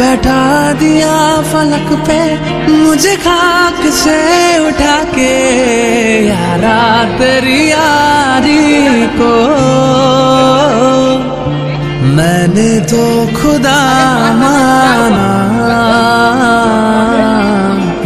बैठा दिया फलक पे, मुझे खाक से उठा के। यारा तेरी यारी को। मैंने तो खुदा माना,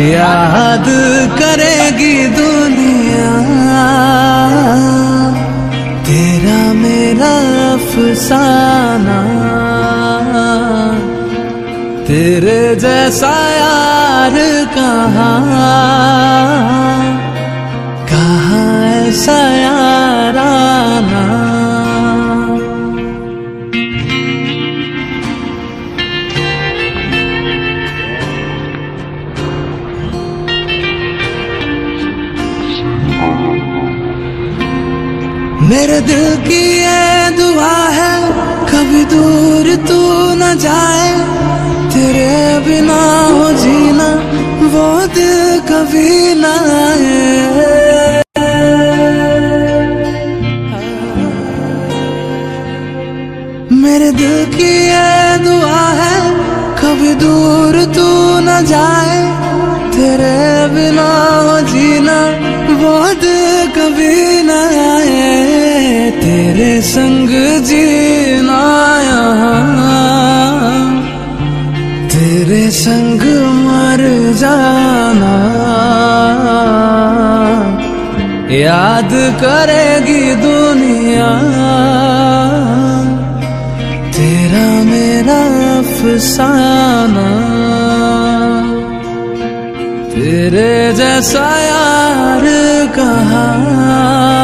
याद करेगी दुनिया। तेरा मेरा अफसाना। तेरे जैसा यार कहाँ? मेरे दिल की ये दुआ है, कभी दूर तू न जाए। कभी न आए मेरे दिल की ये दुआ है, कभी दूर तू न जाए। तेरे बिना जीना दिल कभी न आए। तेरे संग जीना तेरे संग मर जाना। याद करेगी दुनिया। तेरा मेरा अफसाना। तेरे जैसा यार कहाँ।